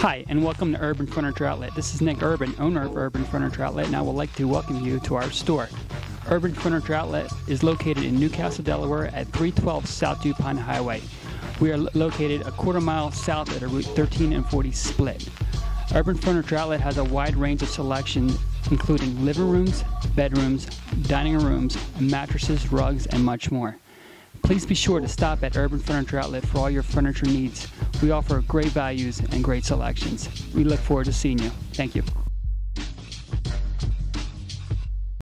Hi, and welcome to Urban Furniture Outlet. This is Nick Urban, owner of Urban Furniture Outlet, and I would like to welcome you to our store. Urban Furniture Outlet is located in New Castle, Delaware at 312 South Dupont Highway. We are located a quarter mile south at a Route 13 and 40 split. Urban Furniture Outlet has a wide range of selection, including living rooms, bedrooms, dining rooms, mattresses, rugs, and much more. Please be sure to stop at Urban Furniture Outlet for all your furniture needs. We offer great values and great selections. We look forward to seeing you. Thank you.